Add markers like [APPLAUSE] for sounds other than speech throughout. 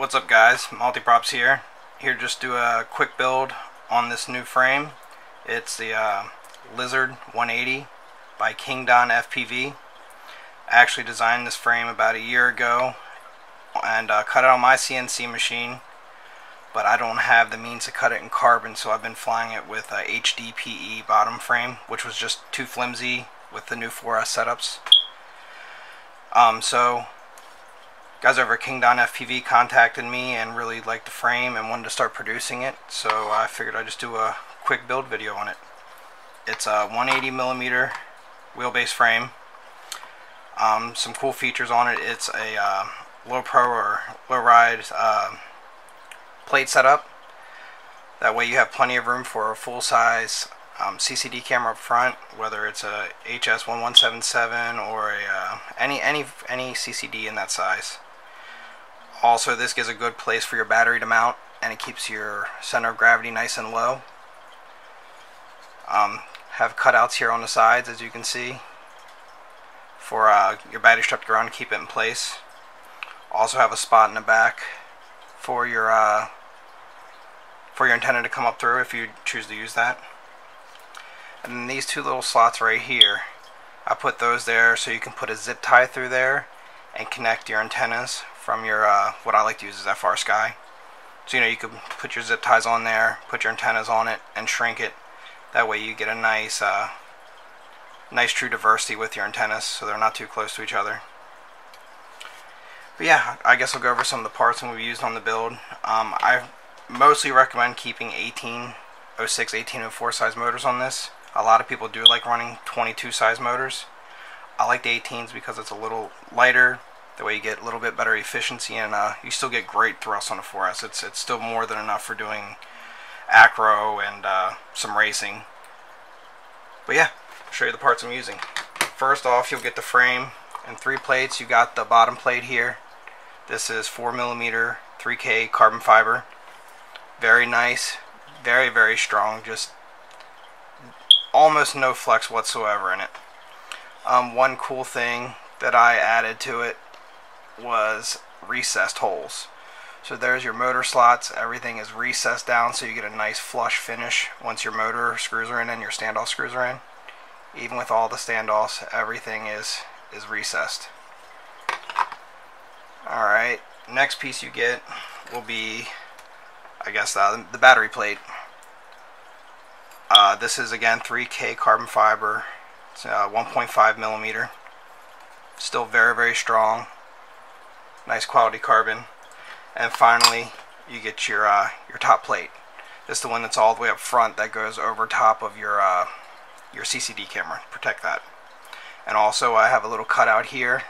What's up guys, Multiprops here. Here just do a quick build on this new frame. It's the uh, Lizard 180 by Kingdon FPV. I actually designed this frame about a year ago and uh, cut it on my CNC machine but I don't have the means to cut it in carbon so I've been flying it with a HDPE bottom frame which was just too flimsy with the new 4S setups. Um, so guys over at Kingdon FPV contacted me and really liked the frame and wanted to start producing it so I figured I'd just do a quick build video on it. It's a 180 millimeter wheelbase frame. Um, some cool features on it. It's a uh, low pro or low ride uh, plate setup. That way you have plenty of room for a full size um, CCD camera up front, whether it's a HS1177 or a uh, any any any CCD in that size. Also, this gives a good place for your battery to mount, and it keeps your center of gravity nice and low. Um, have cutouts here on the sides, as you can see, for uh, your battery strap to around and keep it in place. Also have a spot in the back for your uh, for your antenna to come up through if you choose to use that. And then these two little slots right here, I put those there so you can put a zip tie through there and connect your antennas from your, uh, what I like to use is FrSky. So you know you could put your zip ties on there, put your antennas on it, and shrink it. That way you get a nice, uh, nice true diversity with your antennas so they're not too close to each other. But yeah, I guess I'll go over some of the parts that we've used on the build. Um, I mostly recommend keeping 1806, 1804 size motors on this. A lot of people do like running 22 size motors. I like the 18s because it's a little lighter. That way you get a little bit better efficiency and uh, you still get great thrust on the 4S. It's, it's still more than enough for doing acro and uh, some racing. But yeah, I'll show you the parts I'm using. First off, you'll get the frame and three plates. You got the bottom plate here. This is 4mm 3K carbon fiber. Very nice, very, very strong. Just almost no flex whatsoever in it. Um, one cool thing that I added to it was recessed holes. So there's your motor slots. Everything is recessed down so you get a nice flush finish once your motor screws are in and your standoff screws are in. Even with all the standoffs, everything is, is recessed. Alright, next piece you get will be, I guess, uh, the battery plate. Uh, this is again 3K carbon fiber, it's, uh, 1.5 millimeter. Still very, very strong. Nice quality carbon. And finally, you get your uh, your top plate. This is the one that's all the way up front that goes over top of your uh, your CCD camera. Protect that. And also, I have a little cutout here.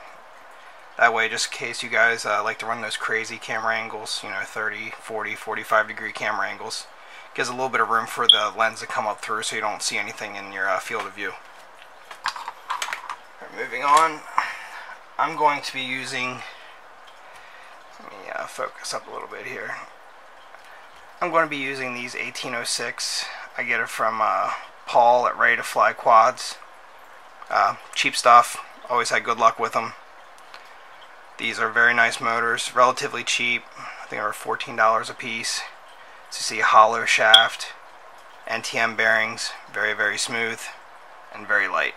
That way, just in case you guys uh, like to run those crazy camera angles, you know, 30, 40, 45 degree camera angles, gives a little bit of room for the lens to come up through so you don't see anything in your uh, field of view. Right, moving on, I'm going to be using, uh, focus up a little bit here. I'm going to be using these 1806. I get it from uh, Paul at Ready to Fly Quads. Uh, cheap stuff, always had good luck with them. These are very nice motors, relatively cheap. I think they are $14 a piece. So you see hollow shaft, NTM bearings, very very smooth and very light.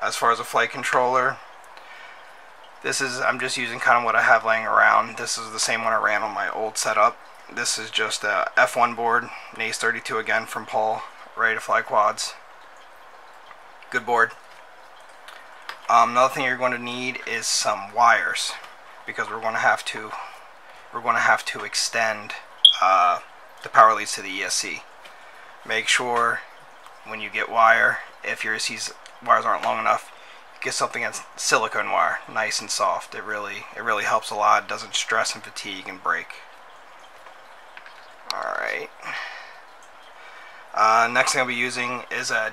As far as a flight controller, this is, I'm just using kind of what I have laying around. This is the same one I ran on my old setup. This is just a F1 board, a Naze32 again from Paul, ready to fly quads. Good board. Um, another thing you're going to need is some wires because we're going to have to we're going to have to extend uh, the power leads to the ESC. Make sure when you get wire, if your ESC's wires aren't long enough, get something that's silicone wire, nice and soft. It really it really helps a lot. It doesn't stress and fatigue and break. Alright. Uh, next thing I'll be using is a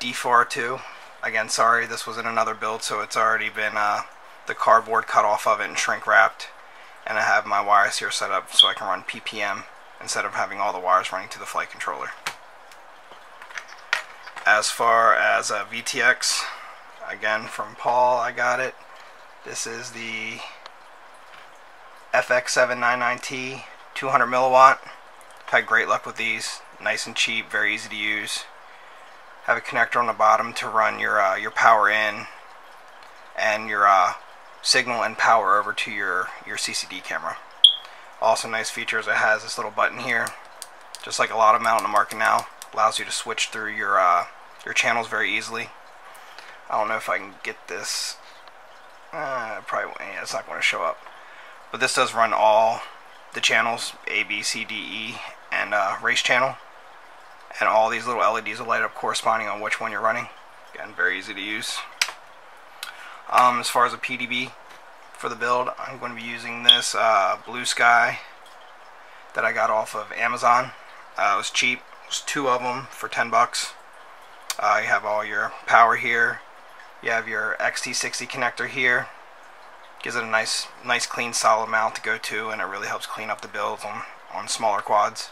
D4R2. Again, sorry, this was in another build, so it's already been uh, the cardboard cut off of it and shrink wrapped and I have my wires here set up so I can run PPM instead of having all the wires running to the flight controller. As far as a VTX, again from Paul I got it. This is the FX799T 200 milliwatt. I've had great luck with these. Nice and cheap, very easy to use. Have a connector on the bottom to run your uh, your power in and your uh, signal and power over to your your CCD camera. Also nice features, it has this little button here, just like a lot of them out on the market now. Allows you to switch through your uh, your channels very easily. I don't know if I can get this. Uh, probably yeah, it's not going to show up. But this does run all the channels A, B, C, D, E, and uh, race channel. And all these little LEDs will light up corresponding on which one you're running. Again, very easy to use. Um, as far as a PDB for the build, I'm going to be using this uh, Blue Sky that I got off of Amazon. Uh, it was cheap. It was two of them for 10 bucks. Uh, you have all your power here. You have your XT60 connector here. Gives it a nice, nice clean solid mount to go to and it really helps clean up the builds on, on smaller quads.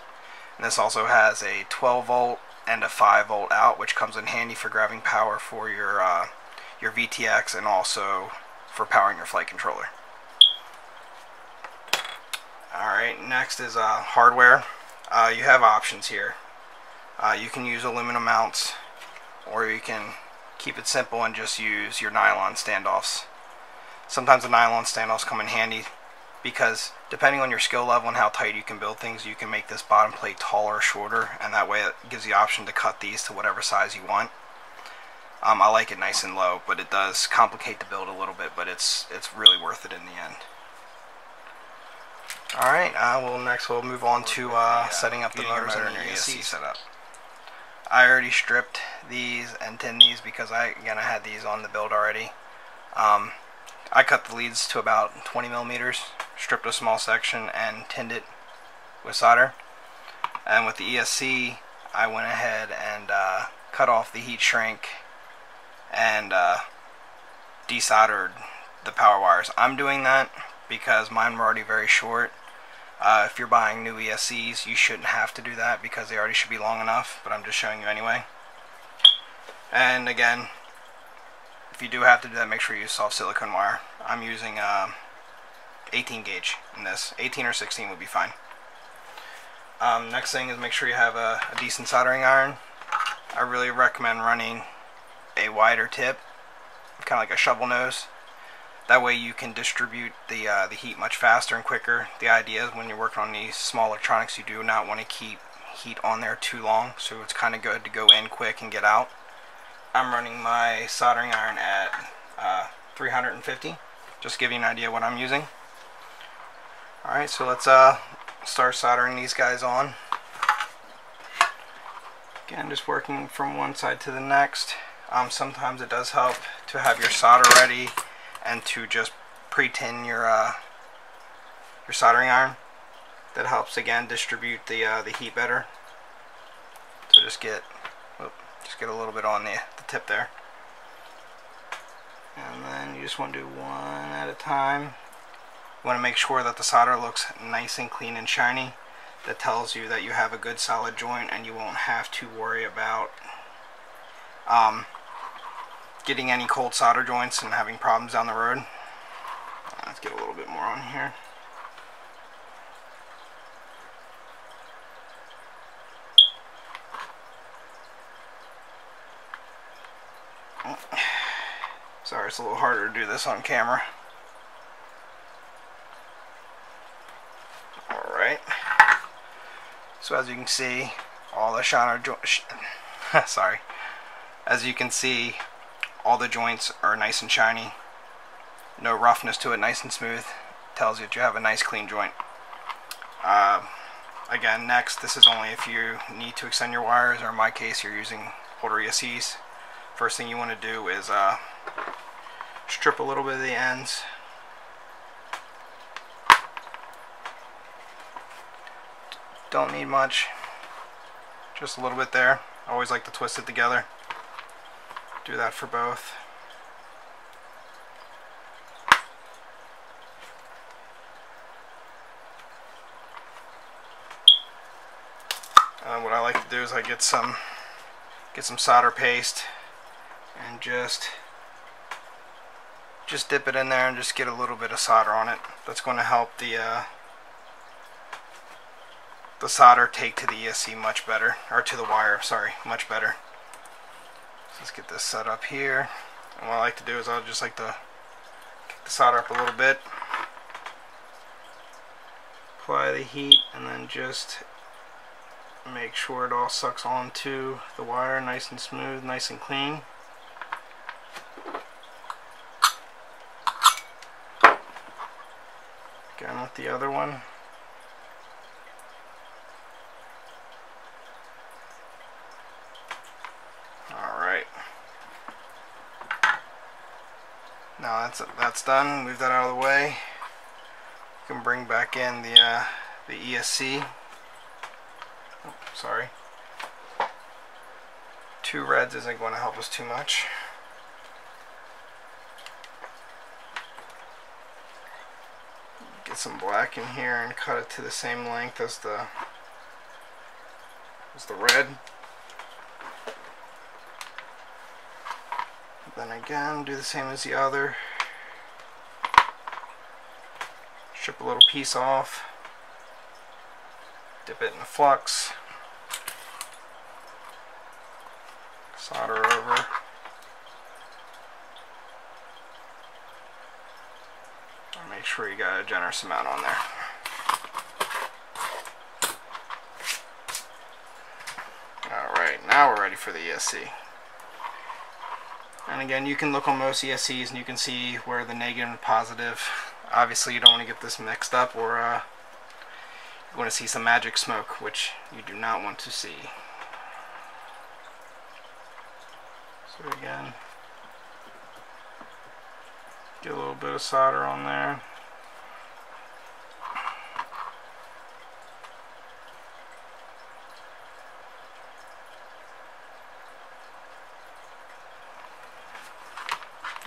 And this also has a 12 volt and a 5 volt out which comes in handy for grabbing power for your uh, your VTX and also for powering your flight controller. Alright, next is uh, hardware. Uh, you have options here. Uh, you can use aluminum mounts or you can keep it simple and just use your nylon standoffs. Sometimes the nylon standoffs come in handy because depending on your skill level and how tight you can build things, you can make this bottom plate taller or shorter and that way it gives you the option to cut these to whatever size you want. Um, I like it nice and low, but it does complicate the build a little bit, but it's it's really worth it in the end. Alright, uh, well next we'll move on to uh, setting up the motors and your ESC setup. I already stripped these and tinned these because I again I had these on the build already. Um, I cut the leads to about 20 millimeters, stripped a small section and tinned it with solder. And with the ESC, I went ahead and uh, cut off the heat shrink and uh, desoldered the power wires. I'm doing that because mine were already very short. Uh, if you're buying new ESCs, you shouldn't have to do that because they already should be long enough, but I'm just showing you anyway. And again, if you do have to do that, make sure you use soft silicone wire. I'm using uh, 18 gauge in this. 18 or 16 would be fine. Um, next thing is make sure you have a, a decent soldering iron. I really recommend running a wider tip, kind of like a shovel nose. That way you can distribute the, uh, the heat much faster and quicker. The idea is when you're working on these small electronics, you do not want to keep heat on there too long, so it's kind of good to go in quick and get out. I'm running my soldering iron at uh, 350, just to give you an idea what I'm using. Alright, so let's uh, start soldering these guys on. Again, just working from one side to the next. Um, sometimes it does help to have your solder ready and to just pre-tin your uh, your soldering iron. That helps again distribute the uh, the heat better. So just get just get a little bit on the, the tip there. And then you just want to do one at a time. You want to make sure that the solder looks nice and clean and shiny. That tells you that you have a good solid joint and you won't have to worry about um, getting any cold solder joints and having problems down the road. Let's get a little bit more on here. [SIGHS] Sorry, it's a little harder to do this on camera. Alright. So as you can see, all the shiner joints, [LAUGHS] sorry, as you can see, all the joints are nice and shiny. No roughness to it, nice and smooth. Tells you that you have a nice clean joint. Uh, again, next, this is only if you need to extend your wires, or in my case, you're using older ESCs. First thing you want to do is uh, strip a little bit of the ends. Don't need much, just a little bit there. Always like to twist it together. Do that for both. Uh, what I like to do is I get some get some solder paste and just just dip it in there and just get a little bit of solder on it. That's going to help the uh, the solder take to the ESC much better, or to the wire, sorry, much better. Let's get this set up here. And what I like to do is I'll just like to kick the solder up a little bit, apply the heat, and then just make sure it all sucks onto the wire nice and smooth, nice and clean. Again with the other one. Alright. That's done. Move that out of the way. You can bring back in the uh, the ESC. Oh, sorry. Two reds isn't going to help us too much. Get some black in here and cut it to the same length as the as the red. Then again, do the same as the other. Strip a little piece off. Dip it in the flux. Solder over. make sure you got a generous amount on there. Alright, now we're ready for the ESC. And again, you can look on most ESCs and you can see where the negative and positive. Obviously, you don't want to get this mixed up or uh, you want to see some magic smoke, which you do not want to see. So again, get a little bit of solder on there.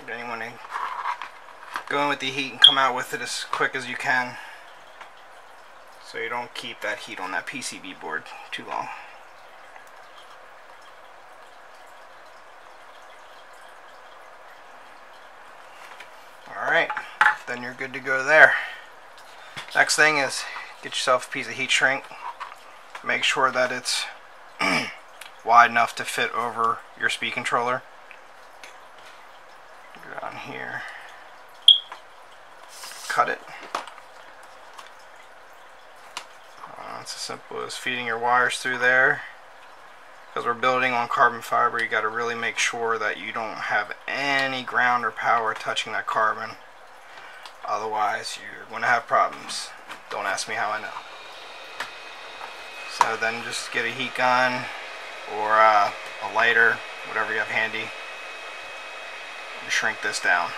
Then you want to go in with the heat and come out with it as quick as you can so you don't keep that heat on that PCB board too long. Alright, then you're good to go there. Next thing is get yourself a piece of heat shrink. Make sure that it's [CLEARS THROAT] wide enough to fit over your speed controller on here. Cut it. Uh, it's as simple as feeding your wires through there. Because we're building on carbon fiber, you got to really make sure that you don't have any ground or power touching that carbon. Otherwise, you're going to have problems. Don't ask me how I know. So then just get a heat gun or uh, a lighter, whatever you have handy and shrink this down.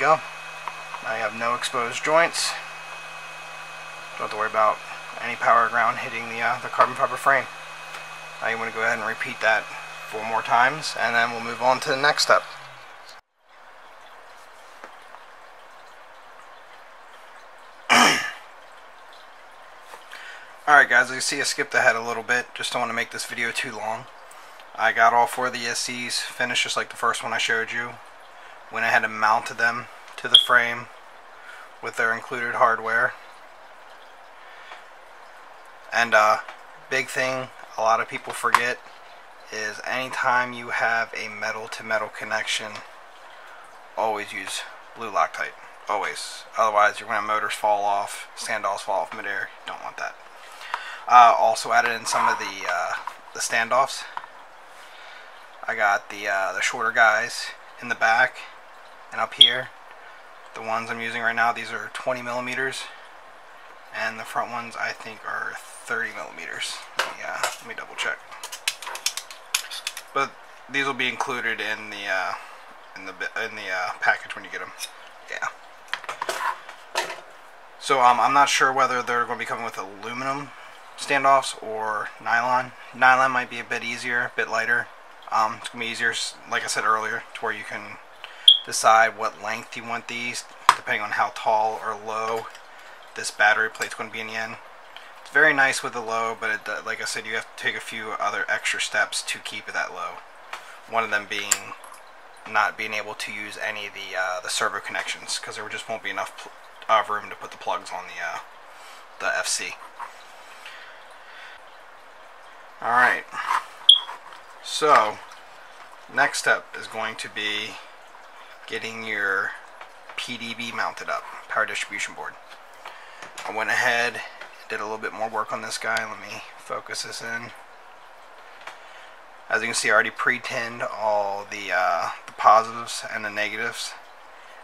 Go. I have no exposed joints. Don't have to worry about any power ground hitting the, uh, the carbon fiber frame. You want to go ahead and repeat that four more times and then we'll move on to the next step. [CLEARS THROAT] Alright guys, as you see I skipped ahead a little bit, just don't want to make this video too long. I got all four of the ESCs finished just like the first one I showed you. Went ahead and mounted them to the frame with their included hardware. And uh, big thing a lot of people forget is anytime you have a metal to metal connection, always use blue Loctite. Always. Otherwise you're going to motors fall off, standoffs fall off midair. Don't want that. Uh, also added in some of the uh, the standoffs. I got the uh, the shorter guys in the back and up here. The ones I'm using right now, these are 20 millimeters, and the front ones I think are 30 millimeters. Yeah, let me double check. But these will be included in the uh, in the in the uh, package when you get them. Yeah. So um, I'm not sure whether they're going to be coming with aluminum standoffs or nylon. Nylon might be a bit easier, a bit lighter. Um, it's going to be easier, like I said earlier, to where you can decide what length you want these, depending on how tall or low this battery plate's going to be in the end. It's very nice with the low, but it, like I said, you have to take a few other extra steps to keep it that low. One of them being not being able to use any of the uh, the servo connections because there just won't be enough uh, room to put the plugs on the uh, the FC. All right. So next step is going to be getting your PDB mounted up, power distribution board. I went ahead, did a little bit more work on this guy. Let me focus this in. As you can see, I already pre-tinned all the, uh, the positives and the negatives,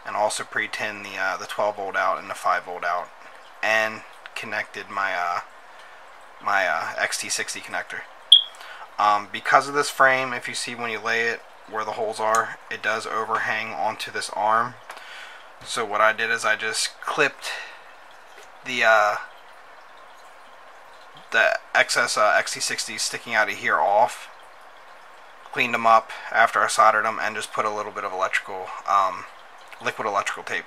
and also pre-tinned the, uh, the 12 volt out and the 5 volt out, and connected my, uh, my uh, XT60 connector. Um, because of this frame, if you see when you lay it where the holes are, it does overhang onto this arm. So what I did is I just clipped the uh, the excess uh, XT60 sticking out of here off, cleaned them up after I soldered them, and just put a little bit of electrical, um, liquid electrical tape.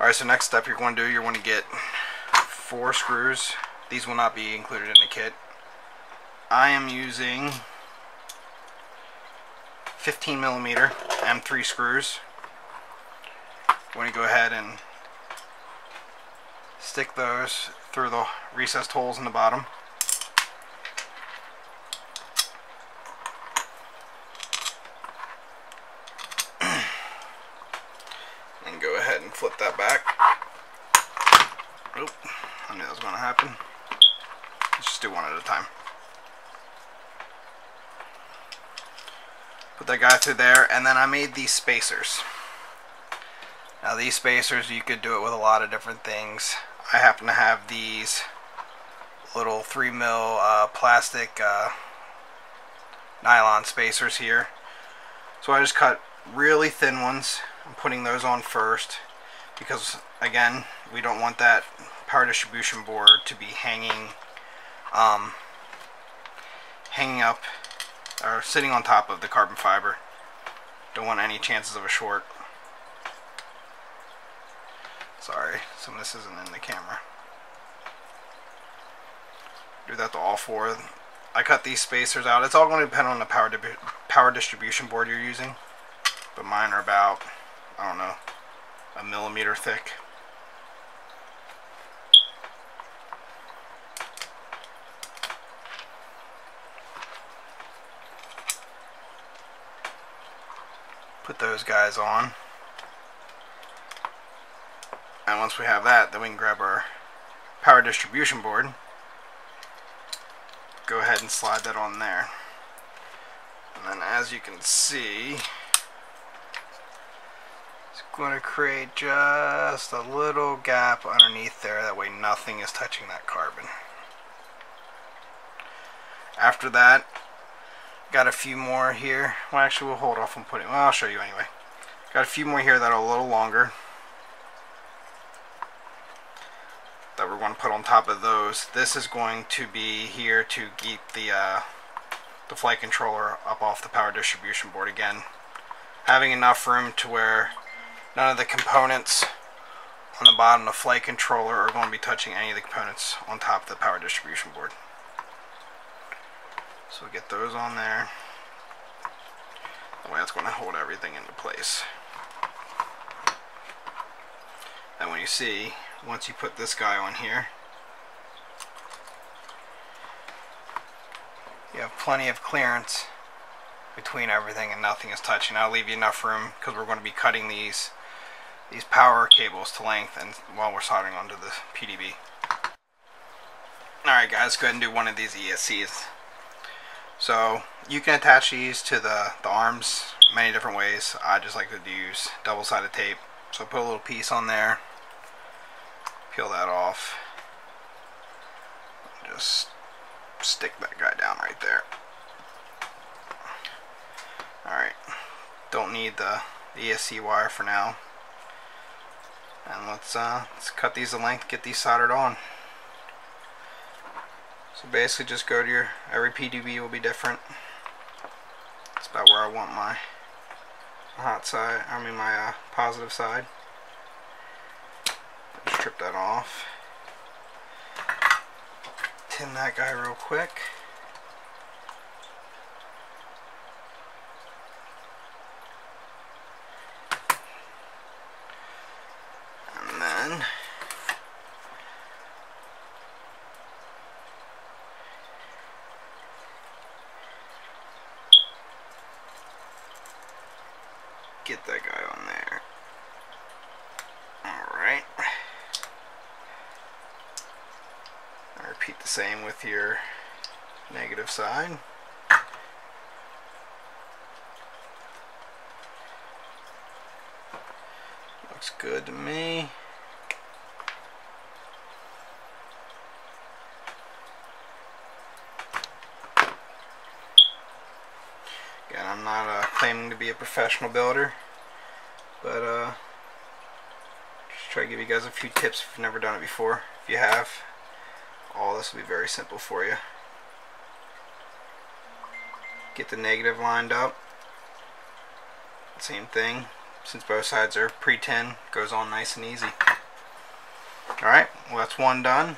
Alright, so next step you're going to do, you're going to get four screws. These will not be included in the kit. I am using 15 millimeter M3 screws. I'm going to go ahead and stick those through the recessed holes in the bottom. [CLEARS THROAT] and go ahead and flip that back. Oop, I knew that was going to happen. Let's just do one at a time. Put that guy through there, and then I made these spacers. Now these spacers, you could do it with a lot of different things. I happen to have these little 3 mil uh, plastic uh, nylon spacers here. So I just cut really thin ones. I'm putting those on first because again we don't want that power distribution board to be hanging um, hanging up or sitting on top of the carbon fiber. Don't want any chances of a short. Sorry, some of this isn't in the camera. Do that to all four. I cut these spacers out. It's all going to depend on the power, di power distribution board you're using. But mine are about, I don't know, a millimeter thick. Put those guys on. And once we have that, then we can grab our power distribution board. Go ahead and slide that on there. And then as you can see, it's going to create just a little gap underneath there. That way nothing is touching that carbon. After that, Got a few more here. Well, actually, we'll hold off on putting. Well, I'll show you anyway. Got a few more here that are a little longer. That we're going to put on top of those. This is going to be here to keep the uh, the flight controller up off the power distribution board again. Having enough room to where none of the components on the bottom of the flight controller are going to be touching any of the components on top of the power distribution board. So get those on there. That way that's going to hold everything into place. And when you see, once you put this guy on here, you have plenty of clearance between everything and nothing is touching. I'll leave you enough room because we're going to be cutting these these power cables to length and while we're soldering onto the PDB. Alright guys, go ahead and do one of these ESCs. So you can attach these to the, the arms many different ways. I just like to use double-sided tape. So put a little piece on there, peel that off, just stick that guy down right there. Alright, don't need the, the ESC wire for now. And let's, uh, let's cut these to length, get these soldered on. So basically just go to your, every PDB will be different. That's about where I want my hot side, I mean my uh, positive side. Strip that off. Tin that guy real quick. And then get that guy on there. Alright. I repeat with your negative side. Looks good to me. Again, I'm not uh, claiming to be a professional builder, but uh, just try to give you guys a few tips if you've never done it before. If you have, all this will be very simple for you. Get the negative lined up. Same thing, since both sides are pre-tin, goes on nice and easy. Alright, well that's one done.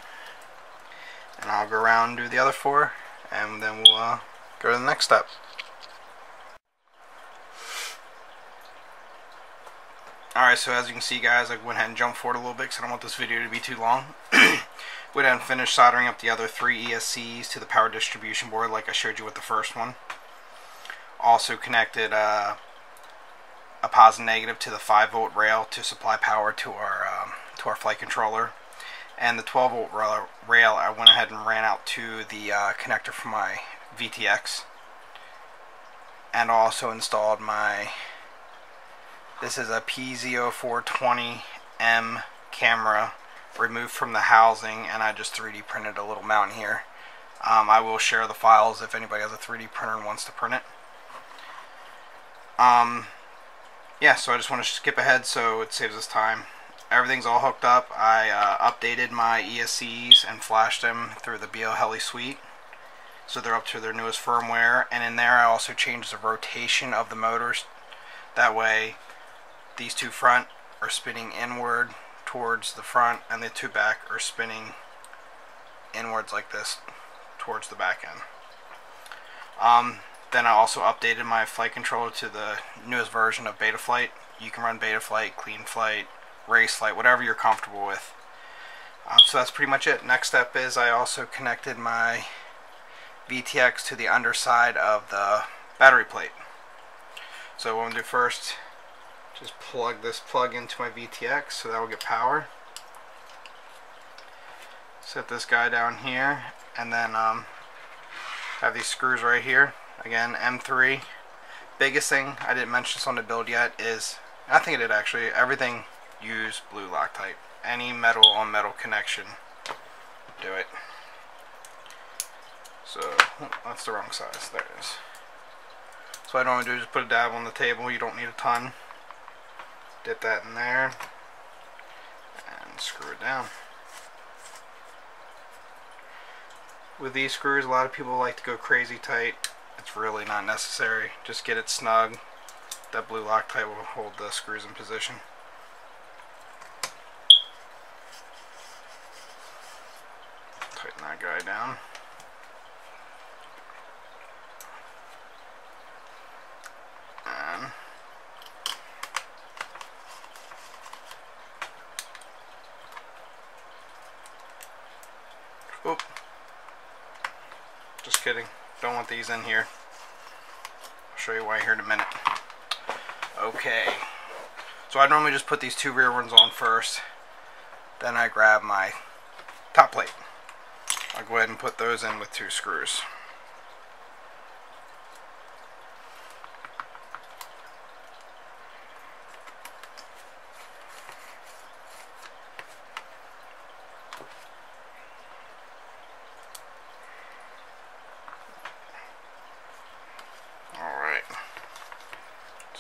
And I'll go around and do the other four, and then we'll uh, go to the next step. Alright, so as you can see guys, I went ahead and jumped forward a little bit because I don't want this video to be too long. [CLEARS THROAT] ahead and finished soldering up the other three ESCs to the power distribution board like I showed you with the first one. Also connected uh, a positive negative to the 5 volt rail to supply power to our, um, to our flight controller. And the 12 volt rail I went ahead and ran out to the uh, connector for my VTX. And also installed my this is a PZ0420M camera removed from the housing and I just 3D printed a little mount here. Um, I will share the files if anybody has a 3D printer and wants to print it. Um, yeah, so I just want to skip ahead so it saves us time. Everything's all hooked up. I uh, updated my ESCs and flashed them through the BLHeli suite. So they're up to their newest firmware. And in there I also changed the rotation of the motors. That way these two front are spinning inward towards the front and the two back are spinning inwards like this towards the back end. Um, then I also updated my flight controller to the newest version of Betaflight. You can run Betaflight, Cleanflight, Race Flight, whatever you're comfortable with. Um, so that's pretty much it. Next step is I also connected my VTX to the underside of the battery plate. So what I'm going to do first just plug this plug into my VTX so that will get power. Set this guy down here and then um, have these screws right here. Again, M3. Biggest thing, I didn't mention this on the build yet, is, I think it did actually, everything use blue Loctite. Any metal on metal connection, do it. So, that's the wrong size, there it is. So I normally do is put a dab on the table, you don't need a ton dip that in there and screw it down. With these screws, a lot of people like to go crazy tight. It's really not necessary. Just get it snug. That blue Loctite will hold the screws in position. Tighten that guy down. Oop. Just kidding. Don't want these in here. I'll show you why here in a minute. Okay. So I normally just put these two rear ones on first. Then I grab my top plate. I'll go ahead and put those in with two screws.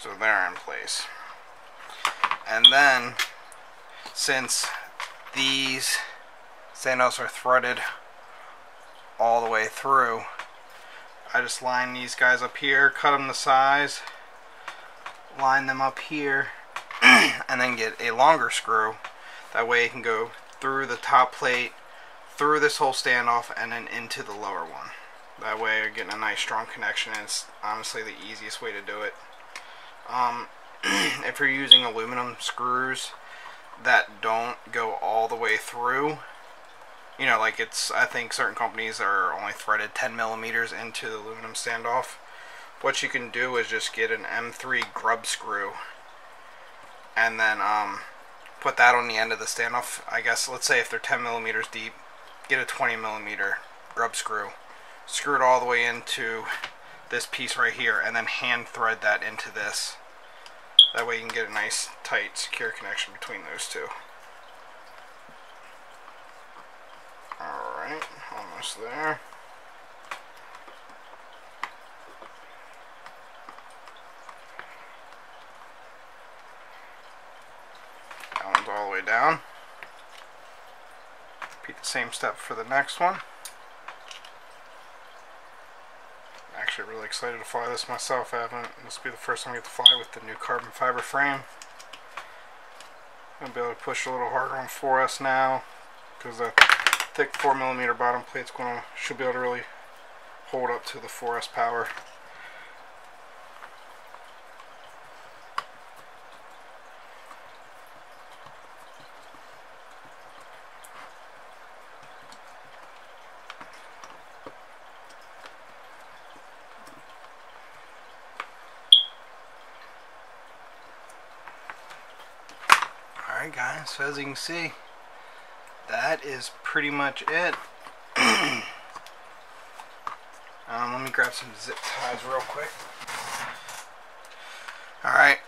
So they're in place. And then, since these standoffs are threaded all the way through, I just line these guys up here, cut them to size, line them up here, [CLEARS THROAT] and then get a longer screw That way it can go through the top plate, through this whole standoff, and then into the lower one. That way you're getting a nice strong connection and it's honestly the easiest way to do it. Um, [CLEARS THROAT] if you're using aluminum screws that don't go all the way through, you know, like it's, I think certain companies are only threaded 10 millimeters into the aluminum standoff. What you can do is just get an M3 grub screw and then um, put that on the end of the standoff. I guess, let's say if they're 10 millimeters deep, get a 20 millimeter grub screw screw it all the way into this piece right here and then hand thread that into this. That way you can get a nice, tight, secure connection between those two. Alright, almost there. That one's all the way down. Repeat the same step for the next one. Actually really excited to fly this myself. I haven't. This will be the first time I get to fly with the new carbon fiber frame. I'm going to be able to push a little harder on 4S now because the thick 4mm bottom to should be able to really hold up to the 4S power. Alright guys, so as you can see, that is pretty much it. [CLEARS THROAT] um, let me grab some zip ties real quick. Alright,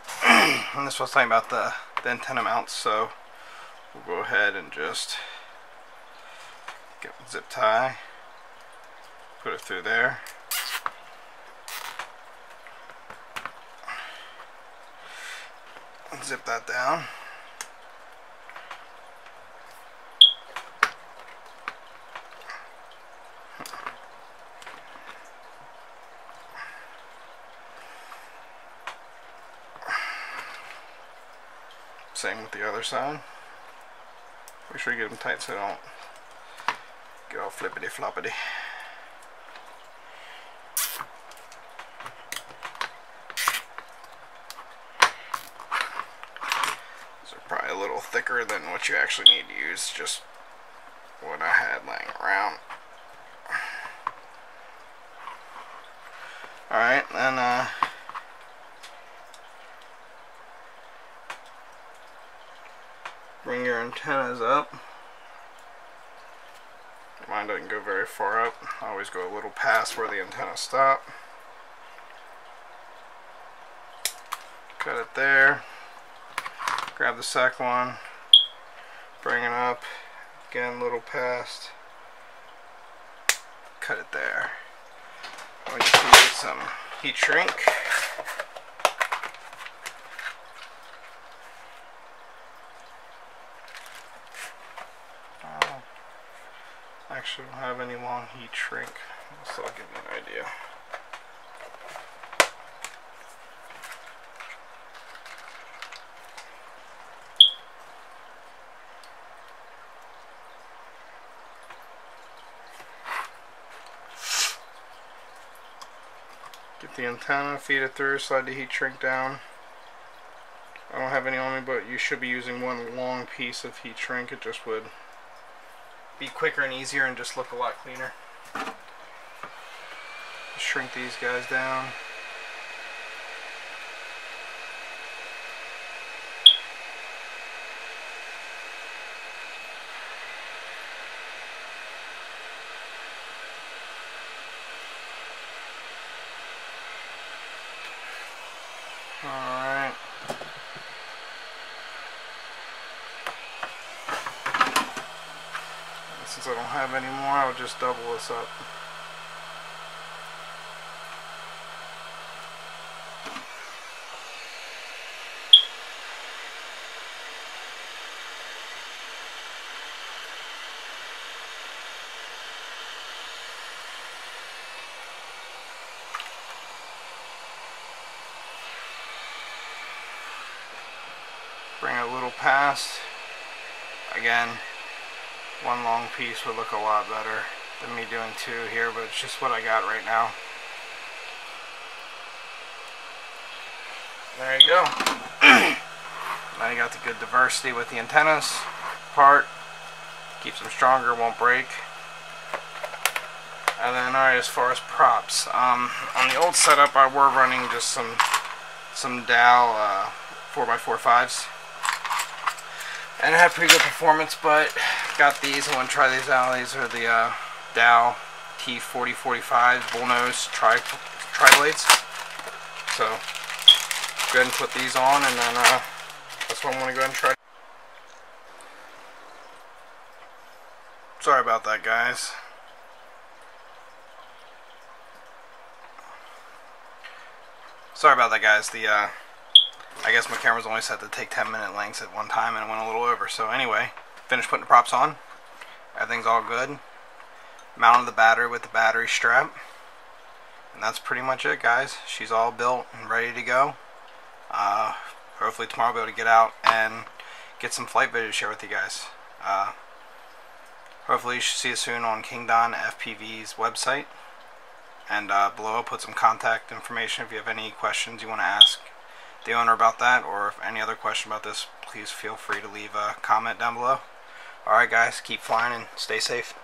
and this was talking about the, the antenna mounts, so we'll go ahead and just get zip tie, put it through there. Zip that down. Same with the other side. Make sure you get them tight so they don't get all flippity floppity. These are probably a little thicker than what you actually need to use, just what I had laying around. Alright, then uh, bring your antennas up. Mine doesn't go very far up. I always go a little past where the antennas stop. Cut it there. Grab the second one. Bring it up. Again, a little past. Cut it there. I just need some heat shrink. actually don't have any long heat shrink, so I'll give you an idea. Get the antenna, feed it through, slide the heat shrink down. I don't have any on me, but you should be using one long piece of heat shrink. It just would be quicker and easier and just look a lot cleaner. Shrink these guys down. Alright. since I don't have any more, I'll double this up. Bring a little past Again, one long piece would look a lot better than me doing two here, but it's just what I got right now. There you go. [CLEARS THROAT] now you got the good diversity with the antennas part. Keeps them stronger, won't break. And then, alright, as far as props, um, on the old setup, I were running just some some DAL uh, 4x4 and it had pretty good performance, but got these. I want to try these out. These are the uh, DAL T4045 bullnose tri tri blades. So, go ahead and put these on, and then uh, that's what I'm going to go ahead and try. Sorry about that, guys. Sorry about that, guys. The uh, I guess my camera's only set to take 10 minute lengths at one time and it went a little over. So anyway, finished putting the props on. Everything's all good. Mounted the battery with the battery strap. And that's pretty much it, guys. She's all built and ready to go. Uh, hopefully tomorrow I'll be able to get out and get some flight video to share with you guys. Uh, hopefully you should see it soon on Kingdon FPV's website. And uh, below I'll put some contact information if you have any questions you want to ask the owner about that or if any other question about this please feel free to leave a comment down below. Alright guys, keep flying and stay safe.